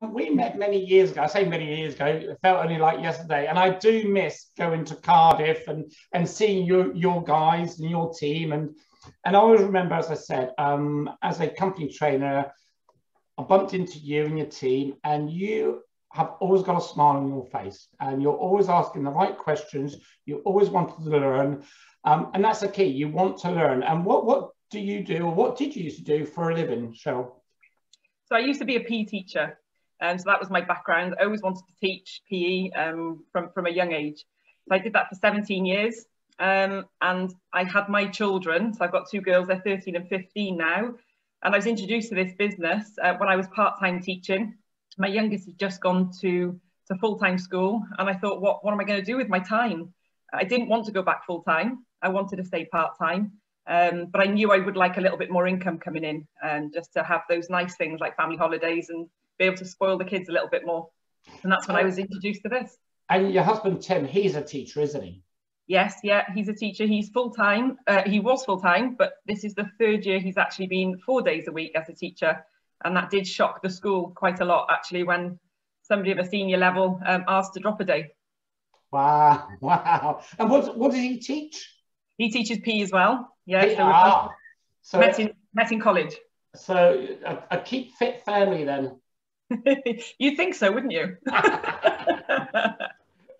we met many years ago. I say many years ago. It felt only like yesterday, and I do miss going to Cardiff and and seeing your your guys and your team. And and I always remember, as I said, um, as a company trainer, I bumped into you and your team, and you have always got a smile on your face, and you're always asking the right questions. You always wanted to learn, um, and that's the key. You want to learn. And what what do you do, or what did you used to do for a living, Cheryl? So I used to be a PE teacher. Um, so that was my background. I always wanted to teach PE um, from, from a young age. So I did that for 17 years. Um, and I had my children. So I've got two girls, they're 13 and 15 now. And I was introduced to this business uh, when I was part-time teaching. My youngest had just gone to, to full-time school. And I thought, what, what am I going to do with my time? I didn't want to go back full-time. I wanted to stay part-time. Um, but I knew I would like a little bit more income coming in and just to have those nice things like family holidays and be able to spoil the kids a little bit more. And that's when I was introduced to this. And your husband, Tim, he's a teacher, isn't he? Yes, yeah, he's a teacher. He's full time. Uh, he was full time, but this is the third year he's actually been four days a week as a teacher. And that did shock the school quite a lot, actually, when somebody of a senior level um, asked to drop a day. Wow, wow. And what, what does he teach? He teaches PE as well. Yeah, so, ah, so met, in, met in college. So a, a keep fit family then. You'd think so, wouldn't you?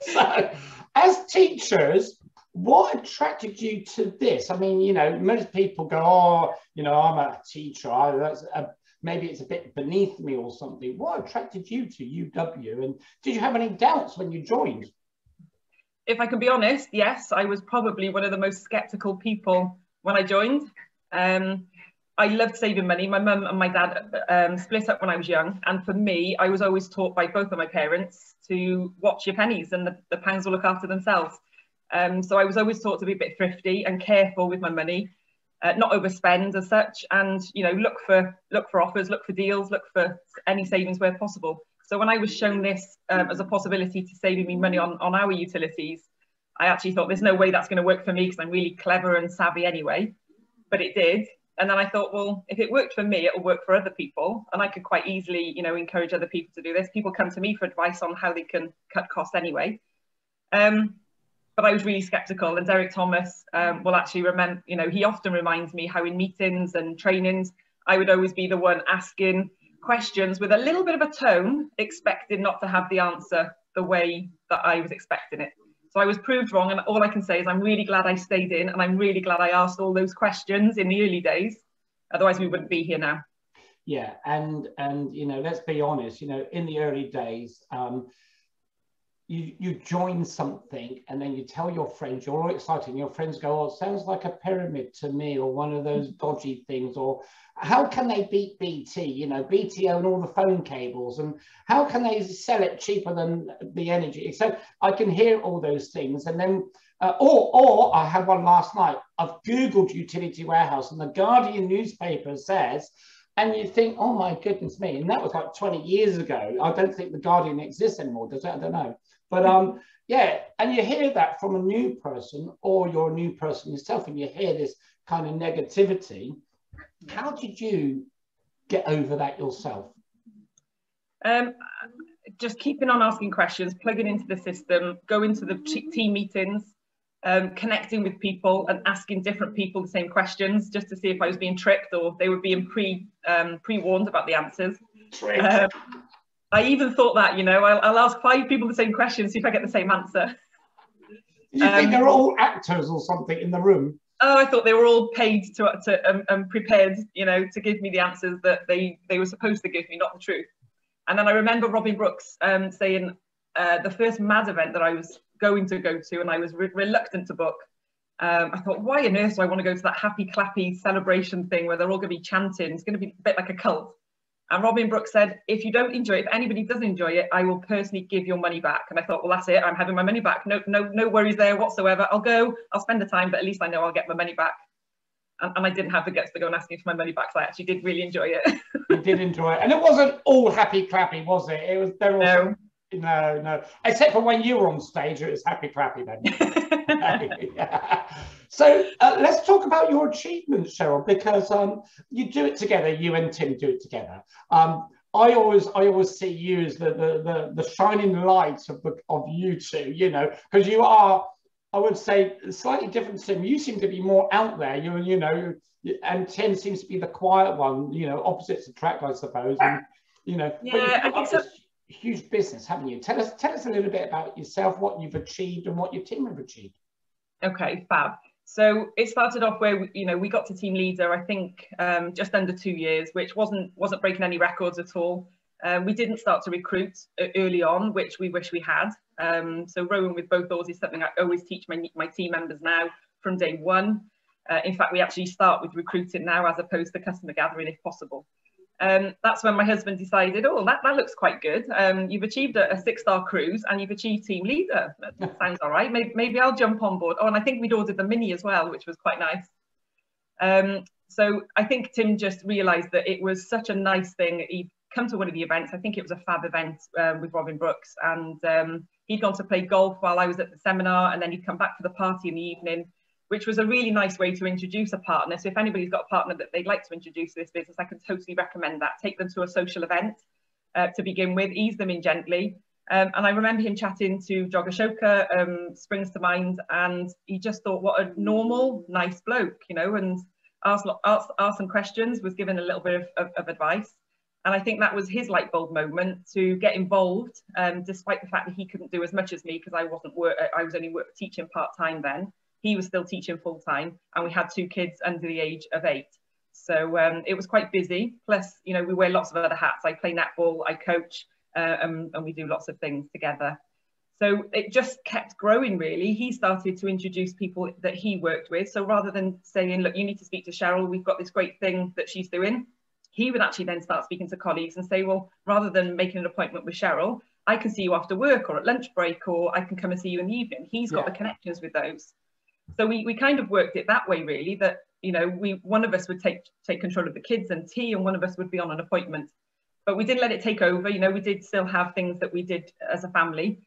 so, as teachers, what attracted you to this? I mean, you know, most people go, "Oh, you know, I'm a teacher. I, that's a, maybe it's a bit beneath me or something." What attracted you to UW? And did you have any doubts when you joined? If I can be honest, yes, I was probably one of the most skeptical people when I joined. Um, I loved saving money. My mum and my dad um, split up when I was young. And for me, I was always taught by both of my parents to watch your pennies and the, the pounds will look after themselves. Um, so I was always taught to be a bit thrifty and careful with my money, uh, not overspend as such, and you know look for look for offers, look for deals, look for any savings where possible. So when I was shown this um, as a possibility to saving me money on, on our utilities, I actually thought there's no way that's going to work for me because I'm really clever and savvy anyway. But it did. And then I thought, well, if it worked for me, it'll work for other people. And I could quite easily, you know, encourage other people to do this. People come to me for advice on how they can cut costs anyway. Um, but I was really skeptical. And Derek Thomas um, will actually remember, you know, he often reminds me how in meetings and trainings, I would always be the one asking questions with a little bit of a tone, expecting not to have the answer the way that I was expecting it. So I was proved wrong, and all I can say is I'm really glad I stayed in, and I'm really glad I asked all those questions in the early days. Otherwise, we wouldn't be here now. Yeah, and and you know, let's be honest. You know, in the early days, um, you you join something and then you tell your friends you're all excited and your friends go oh it sounds like a pyramid to me or one of those dodgy things or how can they beat bt you know bt own all the phone cables and how can they sell it cheaper than the energy so i can hear all those things and then uh, or or i had one last night i've googled utility warehouse and the guardian newspaper says and you think, oh my goodness me, and that was like 20 years ago. I don't think the Guardian exists anymore, does it? I don't know. But um, yeah, and you hear that from a new person, or you're a new person yourself, and you hear this kind of negativity. How did you get over that yourself? Um, just keeping on asking questions, plugging into the system, going to the team meetings, um, connecting with people and asking different people the same questions just to see if I was being tricked or they were being pre um, pre warned about the answers. Um, I even thought that, you know, I'll, I'll, ask five people the same question, see if I get the same answer. You think um, they're all actors or something in the room? Oh, I thought they were all paid to, to um, um, prepared, you know, to give me the answers that they, they were supposed to give me, not the truth. And then I remember Robin Brooks um, saying uh, the first MAD event that I was going to go to and I was re reluctant to book. Um, I thought, why on earth do I want to go to that happy clappy celebration thing where they're all going to be chanting? It's going to be a bit like a cult. And Robin Brooks said, if you don't enjoy it, if anybody doesn't enjoy it, I will personally give your money back. And I thought, well, that's it. I'm having my money back. No, no, no worries there whatsoever. I'll go, I'll spend the time, but at least I know I'll get my money back. And, and I didn't have the guts to go and ask me for my money back. So I actually did really enjoy it. you did enjoy it. And it wasn't all happy clappy, was it? It was, there was no. No, no. Except for when you were on stage, it was happy clappy then. So uh, let's talk about your achievements, Cheryl, because um, you do it together. You and Tim do it together. Um, I always I always see you as the the the, the shining light of the of you two, you know, because you are I would say slightly different Tim. You seem to be more out there, you you know, and Tim seems to be the quiet one, you know, opposites attract, I suppose. And you know, yeah, I think so. Huge business, haven't you? Tell us tell us a little bit about yourself, what you've achieved, and what your team have achieved. Okay, fab. So it started off where we, you know we got to team leader. I think um, just under two years, which wasn't wasn't breaking any records at all. Um, we didn't start to recruit early on, which we wish we had. Um, so rowing with both oars is something I always teach my, my team members now from day one. Uh, in fact, we actually start with recruiting now as opposed to customer gathering if possible. Um, that's when my husband decided, oh, that, that looks quite good. Um, you've achieved a, a six-star cruise and you've achieved team leader. That sounds all right. Maybe, maybe I'll jump on board. Oh, and I think we'd ordered the mini as well, which was quite nice. Um, so I think Tim just realised that it was such a nice thing. He'd come to one of the events. I think it was a fab event um, with Robin Brooks, and um, he'd gone to play golf while I was at the seminar, and then he'd come back for the party in the evening which was a really nice way to introduce a partner. So if anybody's got a partner that they'd like to introduce to this business, I can totally recommend that. Take them to a social event uh, to begin with, ease them in gently. Um, and I remember him chatting to Jog Ashoka, um, springs to mind, and he just thought, what a normal, nice bloke, you know, and asked, asked, asked some questions, was given a little bit of, of, of, advice. And I think that was his light bulb moment to get involved, um, despite the fact that he couldn't do as much as me because I wasn't work, I was only work, teaching part time then he was still teaching full time and we had two kids under the age of eight. So um, it was quite busy. Plus, you know, we wear lots of other hats. I play netball, I coach, uh, and, and we do lots of things together. So it just kept growing really. He started to introduce people that he worked with. So rather than saying, look, you need to speak to Cheryl, we've got this great thing that she's doing, he would actually then start speaking to colleagues and say, well, rather than making an appointment with Cheryl, I can see you after work or at lunch break, or I can come and see you in the evening. He's got yeah. the connections with those so we, we kind of worked it that way really that you know we one of us would take take control of the kids and tea and one of us would be on an appointment. But we didn't let it take over. You know we did still have things that we did as a family.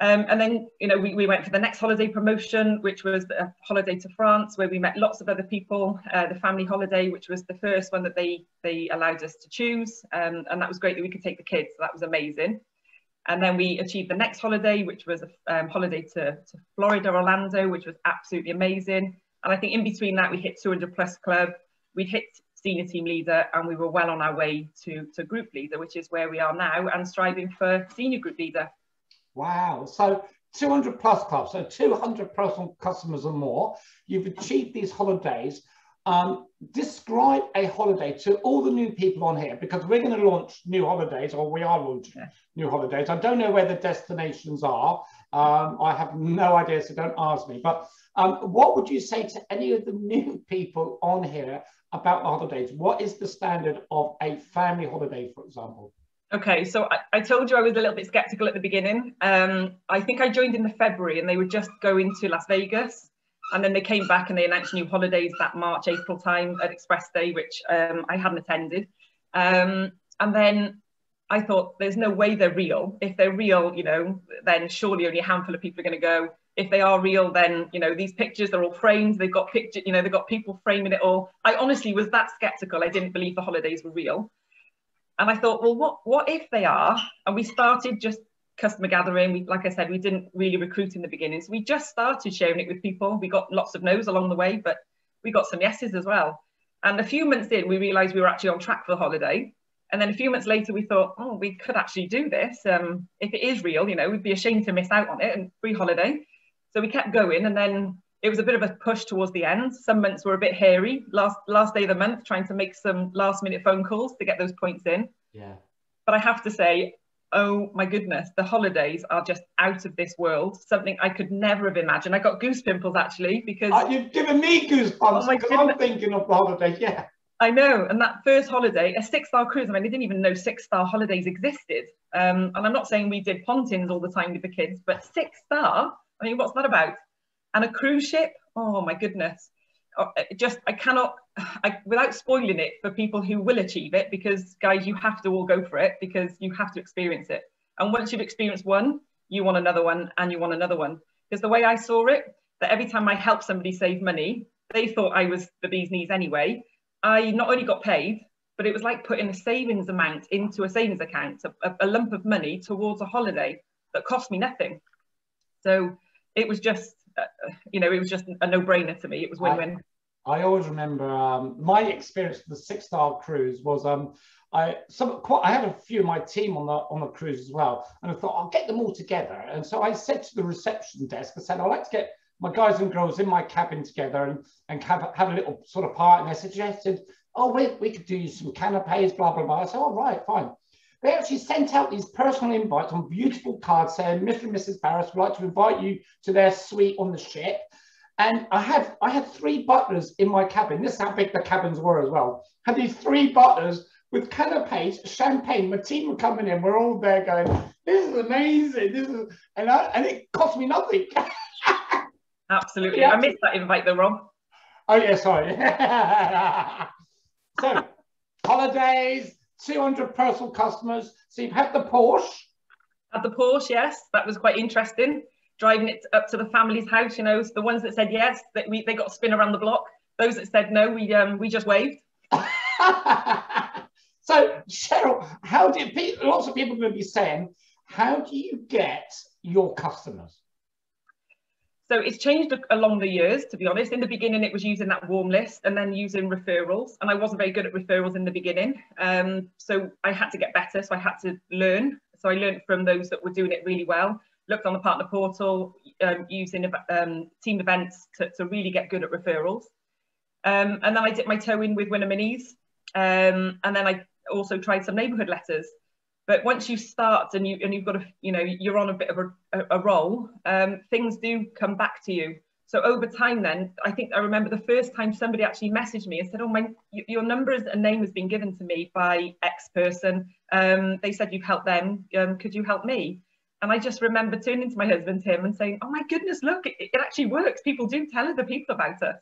Um, and then you know we, we went for the next holiday promotion which was a holiday to france where we met lots of other people uh, the family holiday which was the first one that they they allowed us to choose. Um, and that was great that we could take the kids. So that was amazing and then we achieved the next holiday, which was a um, holiday to, to Florida, Orlando, which was absolutely amazing. And I think in between that, we hit 200 plus club, we'd hit senior team leader, and we were well on our way to, to group leader, which is where we are now and striving for senior group leader. Wow. So 200 plus clubs, so 200 plus customers or more. You've achieved these holidays. Um, describe a holiday to all the new people on here because we're going to launch new holidays or we are launching yeah. new holidays. I don't know where the destinations are. Um, I have no idea, so don't ask me. But um, what would you say to any of the new people on here about the holidays? What is the standard of a family holiday, for example? Okay, so I, I, told you I was a little bit skeptical at the beginning. Um, I think I joined in the February and they were just going to Las Vegas. And then they came back and they announced new holidays that March, April time at Express Day, which um, I hadn't attended. Um, and then I thought, there's no way they're real. If they're real, you know, then surely only a handful of people are going to go. If they are real, then you know these pictures they're all framed. They've got picture, you know, they've got people framing it all. I honestly was that skeptical. I didn't believe the holidays were real. And I thought, well, what what if they are? And we started just customer gathering. We, like I said, we didn't really recruit in the beginning. So we just started sharing it with people. We got lots of no's along the way, but we got some yeses as well. And a few months in, we realized we were actually on track for the holiday. And then a few months later, we thought, oh, we could actually do this. Um, if it is real, you know, we'd be ashamed to miss out on it and free holiday. So we kept going. And then it was a bit of a push towards the end. Some months were a bit hairy. Last last day of the month, trying to make some last minute phone calls to get those points in. Yeah. But I have to say, oh my goodness, the holidays are just out of this world. Something I could never have imagined. I got goose pimples actually because uh, you've given me goosebumps because oh I'm thinking of the holiday. Yeah. I know, and that first holiday, a six-star cruise. I mean, I didn't even know six-star holidays existed. Um, and I'm not saying we did pontins all the time with the kids, but six-star. I mean, what's that about? And a cruise ship. Oh my goodness. Oh, just I cannot I, without spoiling it for people who will achieve it because guys you have to all go for it because you have to experience it. And once you've experienced one you want another one and you want another one. Because the way I saw it that every time I helped somebody save money they thought I was the bee's knees anyway. I not only got paid but it was like putting a savings amount into a savings account, a, a lump of money towards a holiday that cost me nothing. So it was just, you know, it was just a no-brainer to me. It was win-win. I, I always remember um, my experience with the six-star cruise was um, I some quite, I had a few of my team on the on the cruise as well, and I thought I'll get them all together. And so I said to the reception desk, I said I'd like to get my guys and girls in my cabin together and, and have, have a little sort of party. And they suggested, oh, we, we could do some canapes, blah, blah, blah. I said, all oh, right, fine. They actually sent out these personal invites on beautiful cards saying, Mr. and Mrs. Barras would like to invite you to their suite on the ship. And I had I had three butlers in my cabin. This is how big the cabins were as well. Had these three butlers with canapes, champagne. My team were coming in. We're all there going, "This is amazing! This is," and I, and it cost me nothing. Absolutely, yeah. I missed that invite though, Rob. Oh yeah, sorry. so, holidays, 200 personal customers. So you've had the Porsche. Had the Porsche, yes. That was quite interesting. Driving it up to the family's house, you know, the ones that said yes, that we they got spin around the block. Those that said no, we um we just waved. so Cheryl, how do you, lots of people are going to be saying, how do you get your customers? So it's changed along the years, to be honest. In the beginning, it was using that warm list and then using referrals. And I wasn't very good at referrals in the beginning. Um, so I had to get better. So I had to learn. So I learned from those that were doing it really well, looked on the partner portal, um, using um, team events to, to, really get good at referrals. Um, and then I dipped my toe in with Winner Minis. Um, and then I also tried some neighborhood letters. But once you start and you and you've got a you know you're on a bit of a, a roll, um, things do come back to you. So over time, then I think I remember the first time somebody actually messaged me and said, "Oh my, your numbers and name has been given to me by X person. Um, they said you've helped them. Um, could you help me?" And I just remember turning to my husband Tim and saying, "Oh my goodness, look, it, it actually works. People do tell other people about us."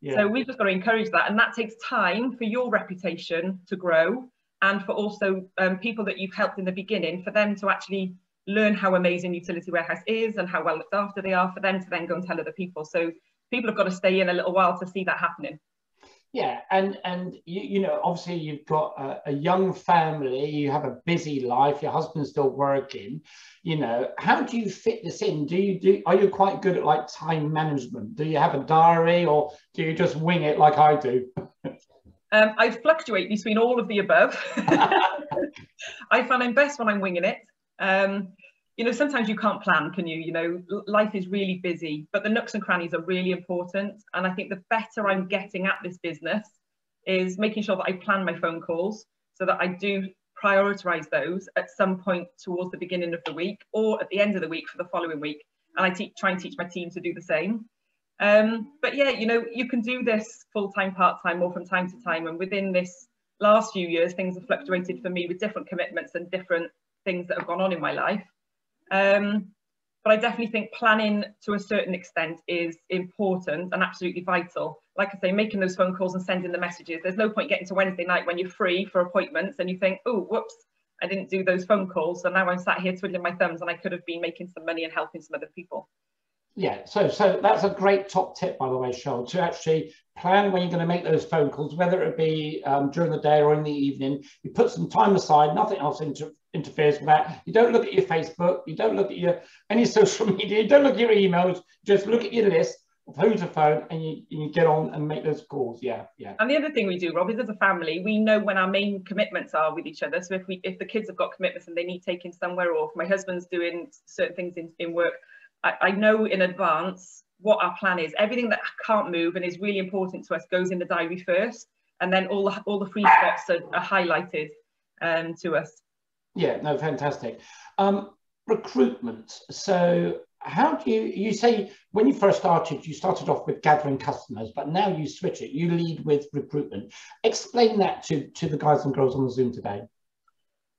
Yeah. So we've just got to encourage that, and that takes time for your reputation to grow and for also um, people that you've helped in the beginning, for them to actually learn how amazing Utility Warehouse is and how well looked after they are, for them to then go and tell other people. So people have got to stay in a little while to see that happening. Yeah, and and you, you know, obviously you've got a, a, young family, you have a busy life, your husband's still working. You know, how do you fit this in? Do you do? Are you quite good at like time management? Do you have a diary, or do you just wing it like I do? Um, I fluctuate between all of the above. I find I'm best when I'm winging it. Um, you know, sometimes you can't plan, can you? You know, life is really busy, but the nooks and crannies are really important. And I think the better I'm getting at this business is making sure that I plan my phone calls so that I do prioritize those at some point towards the beginning of the week or at the end of the week for the following week. And I try and teach my team to do the same. Um, but yeah, you know, you can do this full time, part time, or from time to time. And within this last few years, things have fluctuated for me with different commitments and different things that have gone on in my life. Um, but I definitely think planning to a certain extent is important and absolutely vital. Like I say, making those phone calls and sending the messages. There's no point getting to Wednesday night when you're free for appointments and you think, oh, whoops, I didn't do those phone calls. So now I'm sat here twiddling my thumbs and I could have been making some money and helping some other people. Yeah, so so that's a great top tip, by the way, Cheryl, to actually plan when you're going to make those phone calls, whether it be um, during the day or in the evening. You put some time aside, nothing else inter interferes with that. You don't look at your Facebook, you don't look at your any social media, you don't look at your emails, just look at your list of who's a phone and you, you get on and make those calls. Yeah, yeah. And the other thing we do, Rob, is as a family, we know when our main commitments are with each other. So if we if the kids have got commitments and they need taking somewhere, or my husband's doing certain things in, in work, I, I know in advance what our plan is. Everything that can't move and is really important to us goes in the diary first, and then all the, all the free spots are, are highlighted um, to us. Yeah, no, fantastic. Um, recruitment. So how do you, you say when you first started, you started off with gathering customers, but now you switch it, you lead with recruitment. Explain that to, to the guys and girls on the Zoom today.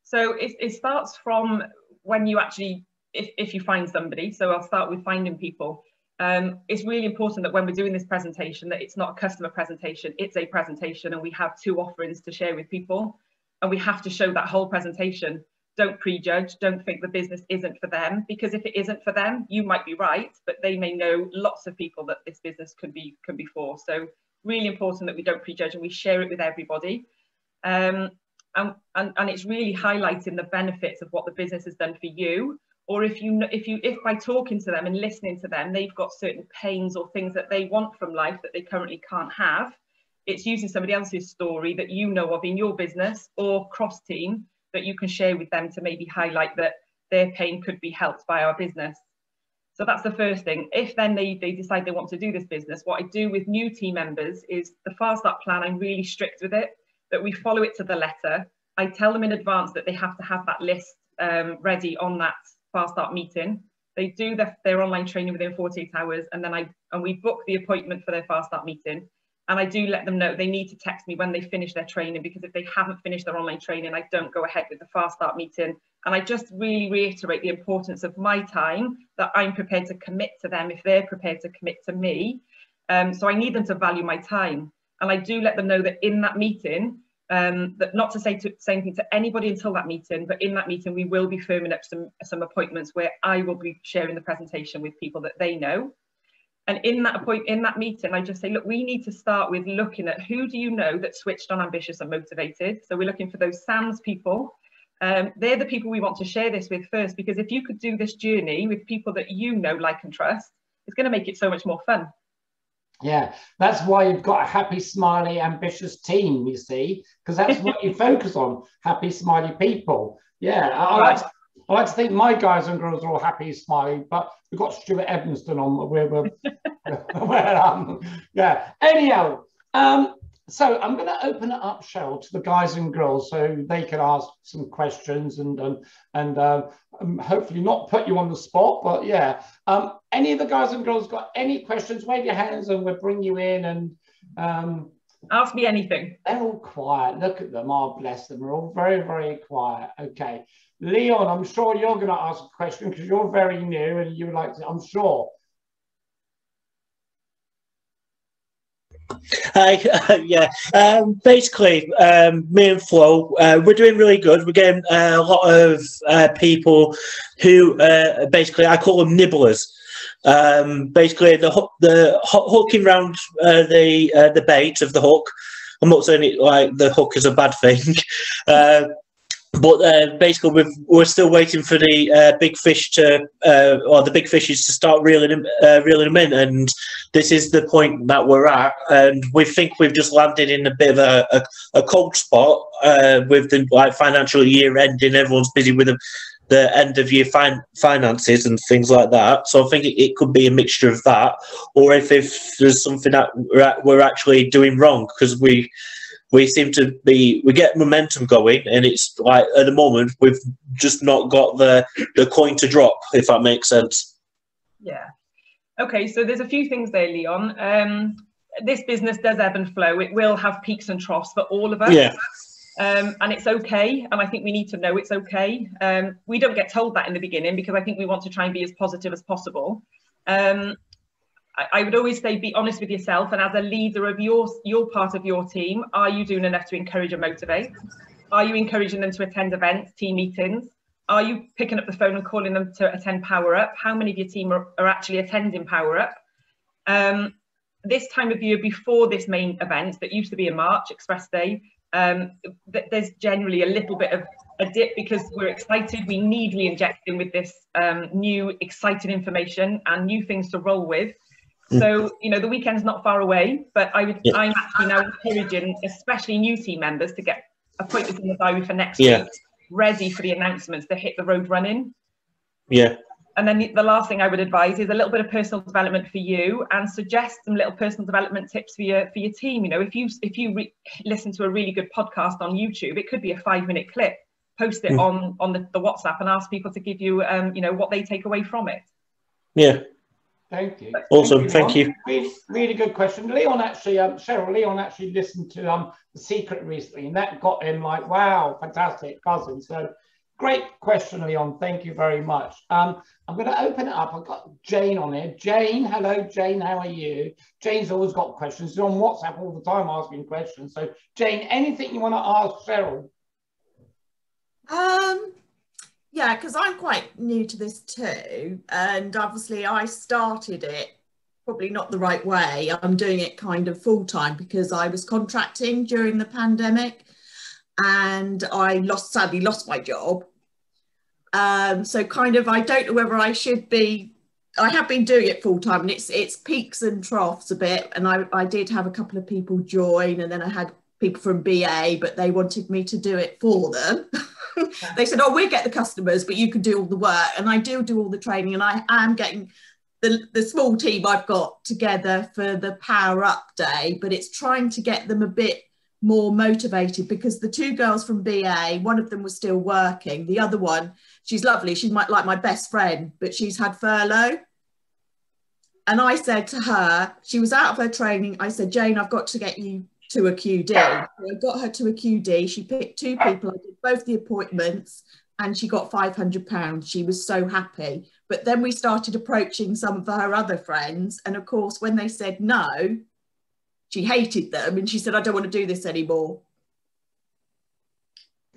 So it, it starts from when you actually if, if you find somebody. So I'll start with finding people. Um, it's really important that when we're doing this presentation that it's not a customer presentation, it's a presentation and we have two offerings to share with people and we have to show that whole presentation. Don't prejudge, don't think the business isn't for them because if it isn't for them, you might be right, but they may know lots of people that this business could be, could be for. So really important that we don't prejudge and we share it with everybody. Um, and, and, and it's really highlighting the benefits of what the business has done for you or if you if you if by talking to them and listening to them they've got certain pains or things that they want from life that they currently can't have it's using somebody else's story that you know of in your business or cross team that you can share with them to maybe highlight that their pain could be helped by our business. So that's the first thing. If then they, they decide they want to do this business what i do with new team members is the fast start plan i'm really strict with it that we follow it to the letter. I tell them in advance that they have to have that list um, ready on that fast start meeting. They do their, their online training within 48 hours and then I and we book the appointment for their fast start meeting. And I do let them know they need to text me when they finish their training because if they haven't finished their online training, I don't go ahead with the fast start meeting. And I just really reiterate the importance of my time that I'm prepared to commit to them if they're prepared to commit to me. Um, so I need them to value my time. And I do let them know that in that meeting, um, that not to say to say anything to anybody until that meeting, but in that meeting we will be firming up some some appointments where I will be sharing the presentation with people that they know. And in that appoint in that meeting, I just say, look, we need to start with looking at who do you know that switched on, ambitious, and motivated. So we're looking for those SAMS people. Um, they're the people we want to share this with first, because if you could do this journey with people that you know, like, and trust, it's going to make it so much more fun. Yeah, that's why you've got a happy, smiley, ambitious team, you see, because that's what you focus on happy, smiley people. Yeah, I, like to, I like to think my guys and girls are all happy, smiley, but we've got Stuart Evanston on. We're, we're, we're um, yeah. Anyhow, um, so I'm going to open it up, Cheryl, to the guys and girls so they can ask some questions and and, and uh, um, hopefully not put you on the spot. But yeah, um, any of the guys and girls got any questions? Wave your hands and we'll bring you in and. Um, Ask me anything. They're all quiet. Look at them. Oh, bless them. They're all very, very quiet. Okay. Leon, I'm sure you're going to ask a question because you're very new and you would like to, I'm sure. Hi, uh, yeah. Um, basically, um, me and Flo, uh, we're doing really good. We're getting uh, a lot of uh, people who uh, basically I call them nibblers. Um, basically, the the hooking round uh, the the bait of the hook. I'm not saying it like the hook is a bad thing. but uh, basically we've, we're still waiting for the uh, big fish to uh, or the big fishes to start reeling them, uh, reeling them in and this is the point that we're at and we think we've just landed in a bit of a, a, a cold spot uh, with the like financial year ending everyone's busy with the, the end of year fin- finances and things like that so i think it, it, could be a mixture of that or if, if there's something that we're actually doing wrong because we we seem to be we get momentum going and it's like at the moment we've just not got the the coin to drop if that makes sense. Yeah. Okay so there's a few things there leon. Um this business does ebb and flow. It will have peaks and troughs for all of us. Yeah. Um, and it's okay and i think we need to know it's okay. Um, we don't get told that in the beginning because i think we want to try and be as positive as possible. Um, I would always say be honest with yourself and as a leader of your your part of your team are you doing enough to encourage and motivate? Are you encouraging them to attend events team meetings? Are you picking up the phone and calling them to attend power up? How many of your team are, are actually attending power up? Um, this time of year before this main event that used to be in march express day um, th there's generally a little bit of a dip because we're excited. We need re-injecting with this um, new exciting information and new things to roll with. So, you know, the weekend's not far away, but I would, yeah. I'm actually now encouraging, especially new team members, to get appointments in the diary for next yeah. week, ready for the announcements to hit the road running. Yeah. And then the, the last thing I would advise is a little bit of personal development for you, and suggest some little personal development tips for your for your team. You know, if you if you re- listen to a really good podcast on YouTube, it could be a five minute clip. Post it mm. on on the, the WhatsApp and ask people to give you um you know what they take away from it. Yeah, Thank you. Awesome, thank you. Really, really good question. Leon actually, um, Cheryl, Leon actually listened to um, The Secret recently, and that got him like, wow, fantastic, cousin. So great question, Leon. Thank you very much. Um, I'm going to open it up. I've got Jane on here. Jane, hello, Jane, how are you? Jane's always got questions. She's on WhatsApp all the time asking questions. So, Jane, anything you want to ask Cheryl? Um, yeah, because I'm quite new to this too. And obviously, I started it probably not the right way. I'm doing it kind of full time because I was contracting during the pandemic. and I lost sadly lost my job. Um, so kind of I don't know whether I should be I have been doing it full time and it's it's peaks and troughs a bit and I, I did have a couple of people join and then I had people from BA but they wanted me to do it for them. they said, oh, we'll get the customers, but you can do all the work. And I do do all the training and I am getting the, the small team I've got together for the power up day, but it's trying to get them a bit more motivated because the two girls from BA, one of them was still working. The other one, she's lovely. She's my, like my best friend, but she's had furlough. And I said to her, she was out of her training. I said, Jane, I've got to get you to a QD. So I got her to a QD. She picked two people. I did both the appointments and she got 500 pounds. She was so happy. But then we started approaching some of her other friends. And of course, when they said no, she hated them and she said, I don't want to do this anymore.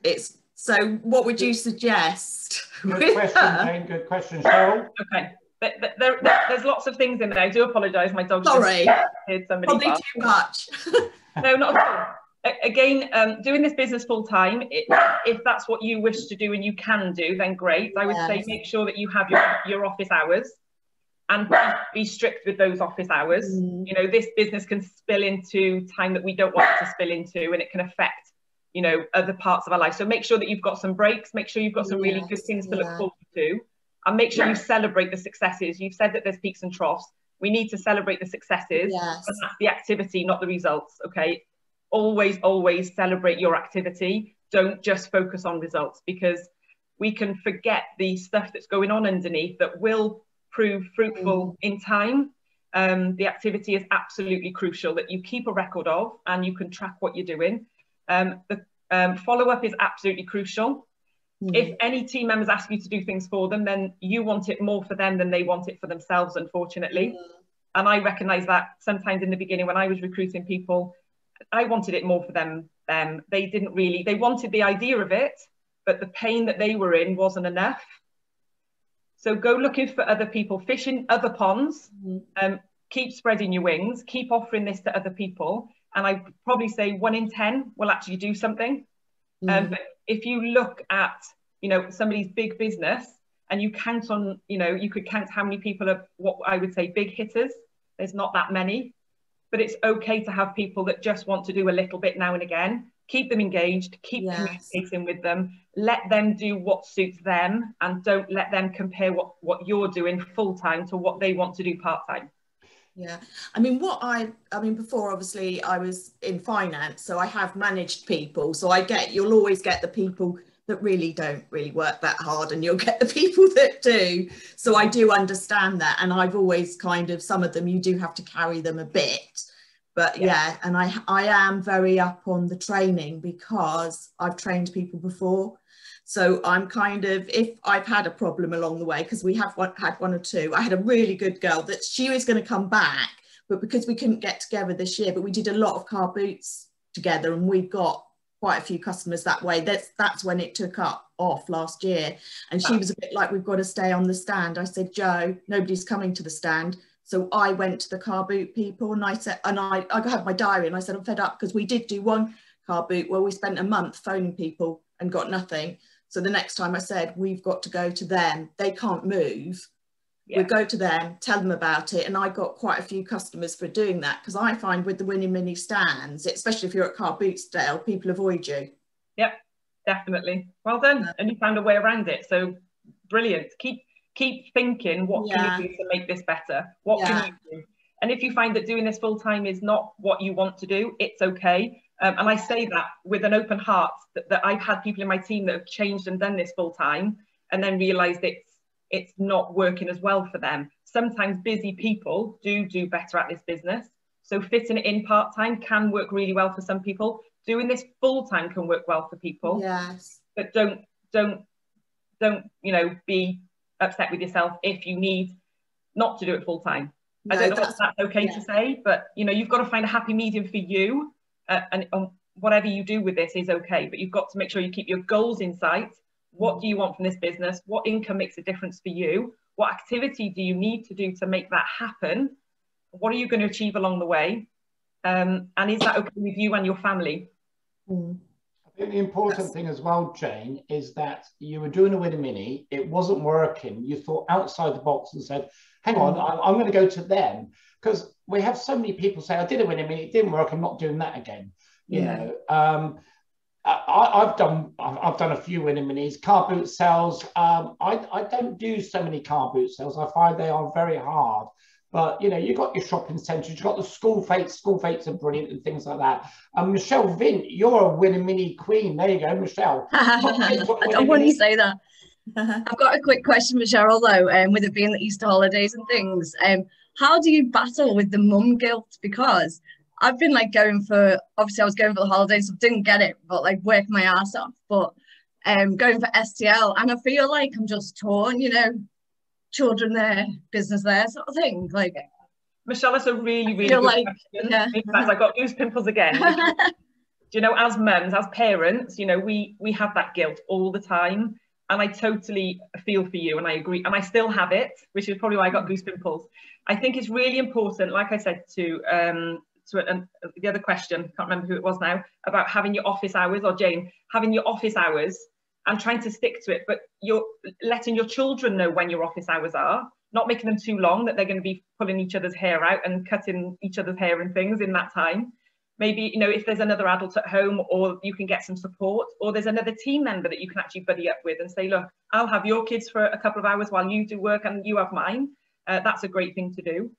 It's so what would you suggest? Good question, Jane. Good question, Cheryl. Okay. But, but there, there, there's lots of things in there. I do apologise. My dog Sorry. heard somebody. Probably too much. no, not at all. Again, um, doing this business full time, if that's what you wish to do and you can do, then great. I would say make sure that you have your, your office hours and be, be strict with those office hours. Mm. You know, this business can spill into time that we don't want it to spill into and it can affect, you know, other parts of our life. So make sure that you've got some breaks, make sure you've got some really good things to look forward to and make sure you celebrate the successes. You've said that there's peaks and troughs. We need to celebrate the successes Yes. but that's the activity, not the results. Okay. Always, always celebrate your activity. Don't just focus on results because we can forget the stuff that's going on underneath that will prove fruitful in time. Um, the activity is absolutely crucial that you keep a record of and you can track what you're doing. Um, the um, follow up is absolutely crucial. Mm. If any team members ask you to do things for them, then you want it more for them than they want it for themselves, unfortunately and I recognize that sometimes in the beginning when I was recruiting people, I wanted it more for them. Um, they didn't really, they wanted the idea of it, but the pain that they were in wasn't enough. So go looking for other people, fish in other ponds, Mhm. um, keep spreading your wings, keep offering this to other people. And I probably say one in 10 will actually do something. Um, Mm. but if you look at, you know, somebody's big business and you count on, you know, you could count how many people are what I would say big hitters. There's not that many, but it's okay to have people that just want to do a little bit now and again. Keep them engaged, keep Yes. communicating with them, let them do what suits them, and don't let them compare what, what you're doing full time to what they want to do part time. Yeah, I mean, what I, I mean, before obviously I was in finance, so I have managed people. So I get, you'll always get the people that really don't really work that hard, and you'll get the people that do. So I do understand that, and I've always kind of some of them you do have to carry them a bit. But Yeah. yeah, and I I am very up on the training because I've trained people before. So I'm kind of, if I've had a problem along the way, because we have one, had one or two, I had a really good girl that she was going to come back, but because we couldn't get together this year, but we did a lot of car boots together and we got quite a few customers that way. That's that's when it took up off last year. And she was a bit like, we've got to stay on the stand. I said, Joe, nobody's coming to the stand. So I went to the car boot people and I said, and I, I had my diary and I said, I'm fed up because we did do one car boot where we spent a month phoning people and got nothing. So the next time I said, we've got to go to them. They can't move. Yeah. We go to them, tell them about it. And I got quite a few customers for doing that because I find with the winning mini stands, especially if you're at Car Boot Stale, people avoid you. Yep, definitely. Well done. And you found a way around it. So brilliant. Keep keep thinking what Yeah. can you do to make this better? What can you do? And if you find that doing this full time is not what you want to do, it's okay. Um, and I say that with an open heart that, that I've had people in my team that have changed and done this full time and then realized it's it's not working as well for them. Sometimes busy people do do better at this business. So fitting it in part time can work really well for some people. Doing this full time can work well for people Yes. but don't don't don't you know be upset with yourself if you need not to do it full time i don't know if that's- that's okay yeah. to say but you know you've got to find a happy medium for you uh, and um, whatever you do with this is okay but you've got to make sure you keep your goals in sight what do you want from this business what income makes a difference for you what activity do you need to do to make that happen what are you going to achieve along the way um, and is that okay with you and your family Mm. The important yes. thing as well, Jane, is that you were doing a winner mini, it wasn't working. You thought outside the box and said, hang on, mm. I'm, I'm going to go to them. Because we have so many people say, I did a winner mini, it didn't work, I'm not doing that again. You yeah. know, um, I, have done I've, I've, done a few winning minis. Car boot sales. Um, I, I don't do so many car boot sales. I find they are very hard. But you know, you've got your shopping centres, you've got the school fetes. School fetes are brilliant and things like that. And Michelle Vint, you're a winning mini queen. There you go, Michelle. I don't want to say that. I've got a quick question for Cheryl though, um, with it being the Easter holidays and things. Um, how do you battle with the mum guilt? Because I've been like going for obviously I was going for the holidays, so didn't get it, but like working my ass off. But um going for STL and I feel like I'm just torn, you know, children there, business there, sort of thing. Like Michelle, that's a really, really good like, question. Yeah. I got goose pimples again. Do you know, as mums, as parents, you know, we we have that guilt all the time. And I totally feel for you and I agree. And I still have it, which is probably why I got goose pimples. I think it's really important, like I said to um, to and the other question, can't remember who it was now, about having your office hours or Jane, having your office hours and trying to stick to it, but you're letting your children know when your office hours are, not making them too long that they're going to be pulling each other's hair out and cutting each other's hair and things in that time. Maybe, you know, if there's another adult at home or you can get some support or there's another team member that you can actually buddy up with and say, look, I'll have your kids for a couple of hours while you do work and you have mine. Uh, that's a great thing to do.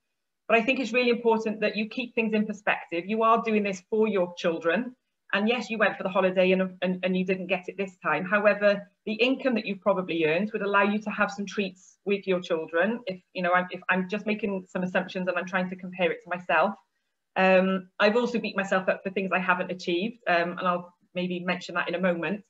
But I think it's really important that you keep things in perspective. You are doing this for your children. And yes, you went for the holiday and, and, and you didn't get it this time. However, the income that you've probably earned would allow you to have some treats with your children. If, you know, I'm, if I'm just making some assumptions and I'm trying to compare it to myself. Um, I've also beat myself up for things I haven't achieved. Um, and I'll maybe mention that in a moment.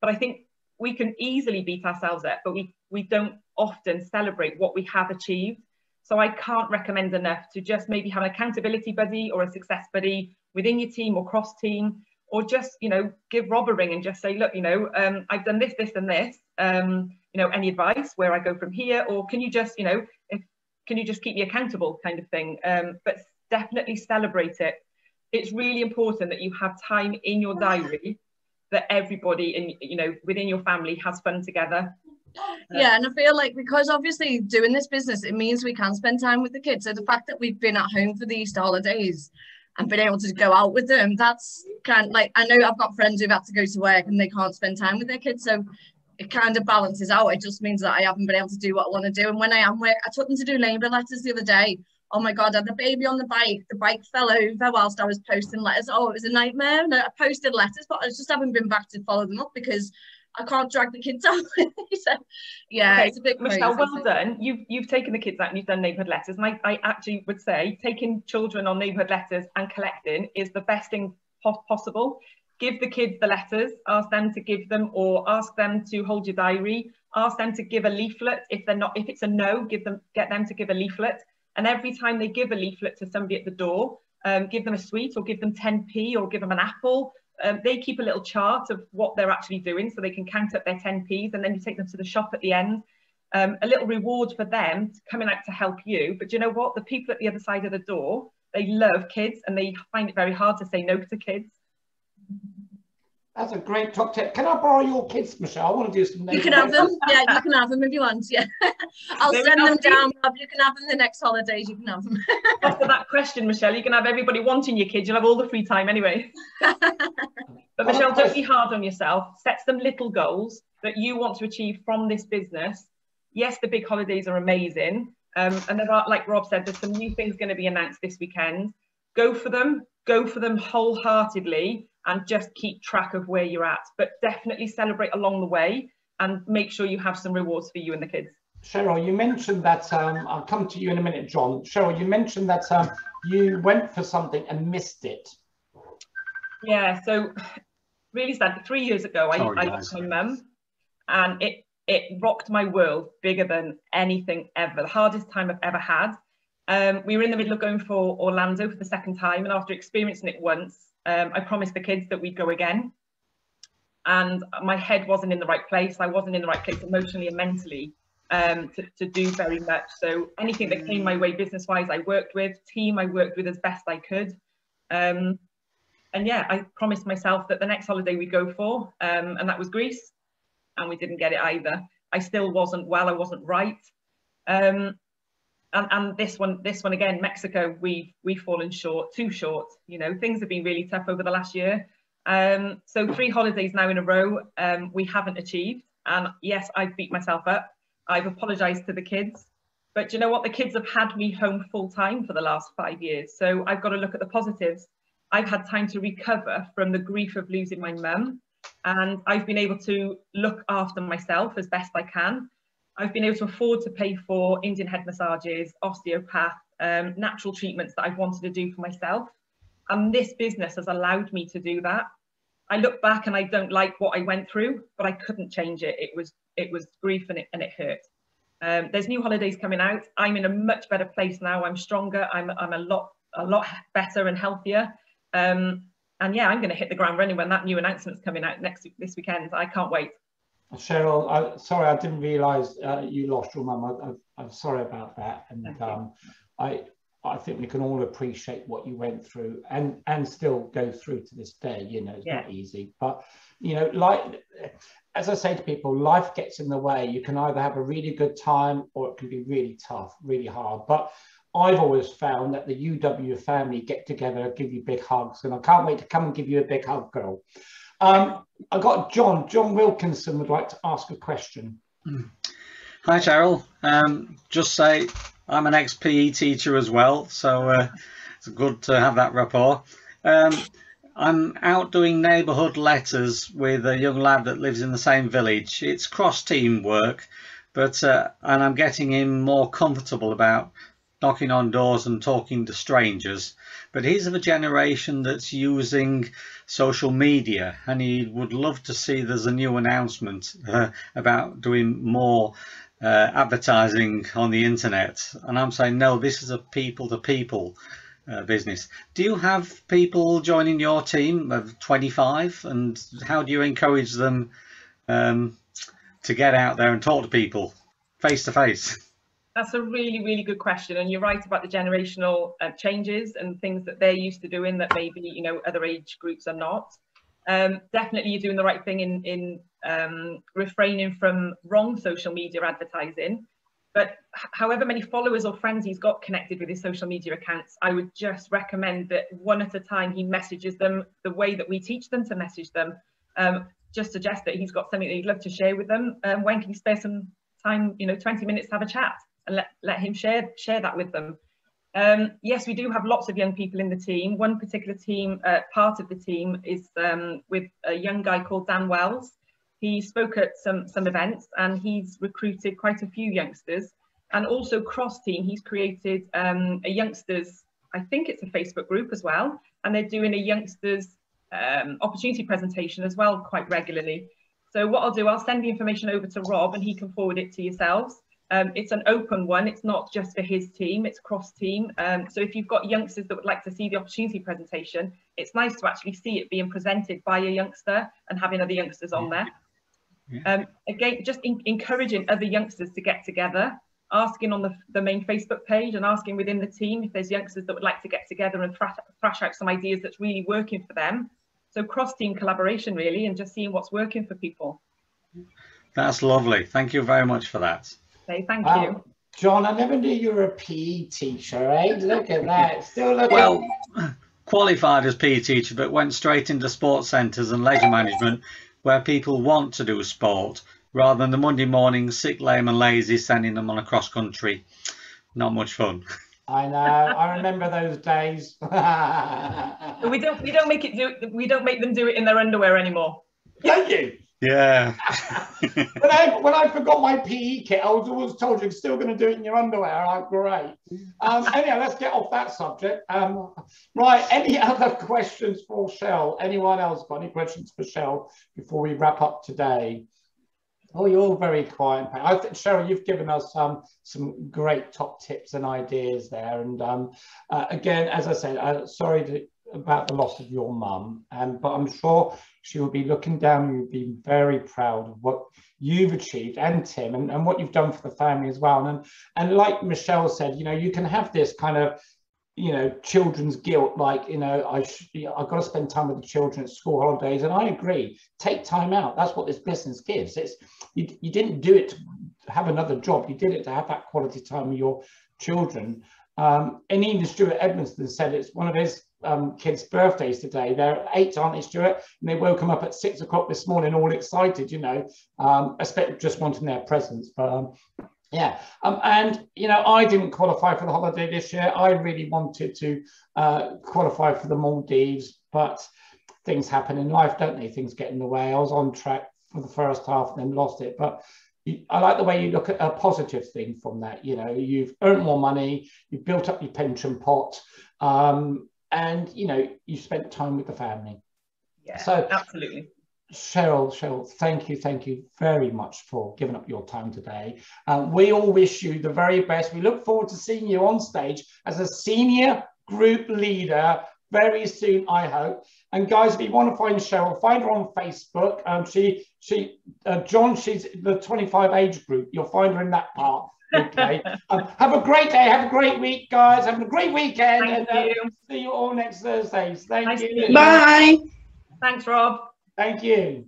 But I think we can easily beat ourselves up, but we, we don't often celebrate what we have achieved. So I can't recommend enough to just maybe have an accountability buddy or a success buddy within your team or cross team, or just, you know, give Rob a ring and just say, look, you know, um, I've done this, this and this, um, you know, any advice where I go from here, or can you just, you know, if, can you just keep me accountable kind of thing? Um, but definitely celebrate it. It's really important that you have time in your diary that everybody in, you know, within your family has fun together. Yeah and i feel like because obviously doing this business it means we can spend time with the kids. So the fact that we've been at home for the easter holidays and been able to go out with them that's kind of like i know i've got friends who've had to go to work and they can't spend time with their kids so it kind of balances out. It just means that i haven't been able to do what i want to do. And when i am work i took them to do labour letters the other day oh my god, I had the baby on the bike. The bike fell over whilst I was posting letters. Oh, it was a nightmare. And I posted letters, but I just haven't been back to follow them up because I can't drag the kids out. so yeah, okay. it's a bit Michelle, well done. You've you've taken the kids out and you've done neighbourhood letters. And I, I actually would say taking children on neighbourhood letters and collecting is the best thing po possible. Give the kids the letters, ask them to give them, or ask them to hold your diary. Ask them to give a leaflet. If they're not, if it's a no, give them get them to give a leaflet. And every time they give a leaflet to somebody at the door, um, give them a sweet or give them 10p or give them an apple um, they keep a little chart of what they're actually doing so they can count up their 10p's and then you take them to the shop at the end. Um, a little reward for them coming out to help you. But you know what? The people at the other side of the door, they love kids and they find it very hard to say no to kids. That's a great top tip. Can I borrow your kids, Michelle? I want to do some. You can have them. Yeah, you can have them if you want. Yeah, I'll Maybe send them down. You can have them the next holidays. You can have them. After that question, Michelle, you can have everybody wanting your kids. You'll have all the free time anyway. but Michelle, don't be hard on yourself. Set some little goals that you want to achieve from this business. Yes, the big holidays are amazing. Um, and there are, like Rob said, there's some new things going to be announced this weekend. Go for them. Go for them wholeheartedly and just keep track of where you're at. But definitely celebrate along the way and make sure you have some rewards for you and the kids. Cheryl, you mentioned that, um, I'll come to you in a minute, John. Cheryl, you mentioned that um, you went for something and missed it. Yeah, so really sad. Three years ago, Sorry, I, I lost my mum and it, it rocked my world bigger than anything ever. The hardest time I've ever had. Um, we were in the middle of going for Orlando for the second time and after experiencing it once, um, I promised the kids that we'd go again. And my head wasn't in the right place. I wasn't in the right place emotionally and mentally um, to, to do very much. So anything that came my way business wise, I worked with, team I worked with as best I could. Um, and yeah, I promised myself that the next holiday we'd go for, um, and that was Greece, and we didn't get it either. I still wasn't well, I wasn't right. Um, and, and this one, this one again, Mexico, we we've fallen short, too short. You know, things have been really tough over the last year. Um, so three holidays now in a row, um, we haven't achieved. And yes, I've beat myself up. I've apologized to the kids. But you know what? The kids have had me home full time for the last five years. So I've got to look at the positives. I've had time to recover from the grief of losing my mum. And I've been able to look after myself as best I can. I've been able to afford to pay for Indian head massages, osteopath, um, natural treatments that I've wanted to do for myself. And this business has allowed me to do that. I look back and I don't like what I went through, but I couldn't change it. It was it was grief and it, and it hurt. Um, there's new holidays coming out. I'm in a much better place now. I'm stronger. I'm, I'm a lot a lot better and healthier. Um, and yeah, I'm going to hit the ground running when that new announcement's coming out next this weekend. I can't wait. Cheryl, I, sorry, I didn't realise uh, you lost your mum. I, am sorry about that, and um, I I think we can all appreciate what you went through, and and still go through to this day. You know, it's yeah. not easy, but you know, like as I say to people, life gets in the way. You can either have a really good time or it can be really tough, really hard. But I've always found that the UW family get together, give you big hugs, and I can't wait to come and give you a big hug, girl. Um, I got John. John Wilkinson would like to ask a question. Hi, Cheryl. Um, just say I'm an ex-PE teacher as well, so uh, it's good to have that rapport. Um, I'm out doing neighbourhood letters with a young lad that lives in the same village. It's cross-team work, but uh, and I'm getting him more comfortable about knocking on doors and talking to strangers. But he's of a generation that's using social media, and he would love to see there's a new announcement uh, about doing more uh, advertising on the internet. And I'm saying, no, this is a people-to-people. uh, business. Do you have people joining your team of 25 and how do you encourage them um, to get out there and talk to people face to face? That's a really, really good question. And you're right about the generational uh, changes and things that they're used to doing that maybe, you know, other age groups are not. Um, definitely you're doing the right thing in, in um, refraining from wrong social media advertising but however many followers or friends he's got connected with his social media accounts, I would just recommend that one at a time he messages them the way that we teach them to message them. Um, just suggest that he's got something that he'd love to share with them. Um, when can you spare some time, you know, 20 minutes to have a chat and let, let him share, share that with them. Um, yes, we do have lots of young people in the team. One particular team, uh, part of the team is um, with a young guy called Dan Wells. He spoke at some, some events and he's recruited quite a few youngsters. And also cross team, he's created um, a youngsters, I think it's a Facebook group as well. And they're doing a youngsters um, opportunity presentation as well quite regularly. So what I'll do, I'll send the information over to Rob and he can forward it to yourselves. Um, it's an open one. It's not just for his team, it's cross team. Um, so if you've got youngsters that would like to see the opportunity presentation, it's nice to actually see it being presented by a youngster and having other youngsters on there. Um, again, just in, encouraging other youngsters to get together, asking on the, the main Facebook page and asking within the team if there's youngsters that would like to get together and thrash, thrash out some ideas that's really working for them. So cross-team collaboration really and just seeing what's working for people. That's lovely. Thank you very much for that. Okay, thank wow. you. John, I never knew you were a PE teacher, eh? Look at that. Still looking... Well, qualified as PE teacher, but went straight into sports centres and leisure management where people want to do sport rather than the Monday morning sick, lame and lazy sending them on a cross country. Not much fun. I know. I remember those days. we don't we don't make it do we don't make them do it in their underwear anymore. Don't you? Yeah. when I when I forgot my PE kit, I was always told you're still going to do it in your underwear. Like, great. Um, let's get off that subject. Um, right. Any other questions for Shell? Anyone else got any questions for Shell before we wrap up today? Oh, you're all very quiet. I think Cheryl, you've given us um, some great top tips and ideas there. And um, uh, again, as I said, uh, sorry to, about the loss of your mum, um, but I'm sure she will be looking down and be very proud of what you've achieved and Tim and, and what you've done for the family as well. And, and like Michelle said, you know, you can have this kind of you know, children's guilt, like, you know, I I've got to spend time with the children at school holidays. And I agree, take time out. That's what this business gives. It's you, you didn't do it to have another job. You did it to have that quality time with your children. Um, and even Stuart Edmondson said it's one of his um, kids' birthdays today. They're eight, aren't they, Stuart? And they woke him up at six o'clock this morning, all excited, you know, um, just wanting their presents. But um, yeah, um, and you know, I didn't qualify for the holiday this year. I really wanted to uh, qualify for the Maldives, but things happen in life, don't they? Things get in the way. I was on track for the first half and then lost it. But I like the way you look at a positive thing from that. You know, you've earned more money, you've built up your pension pot, um, and you know, you spent time with the family. Yeah, so absolutely. Cheryl, Cheryl, thank you, thank you very much for giving up your time today. Um, we all wish you the very best. We look forward to seeing you on stage as a senior group leader very soon, I hope. And guys, if you want to find Cheryl, find her on Facebook. Um, she, she, uh, John, she's the 25 age group. You'll find her in that part. Okay. um, have a great day. Have a great week, guys. Have a great weekend. Thank and uh, see you all next Thursday. Thank nice you. Bye. Thanks, Rob. Thank you.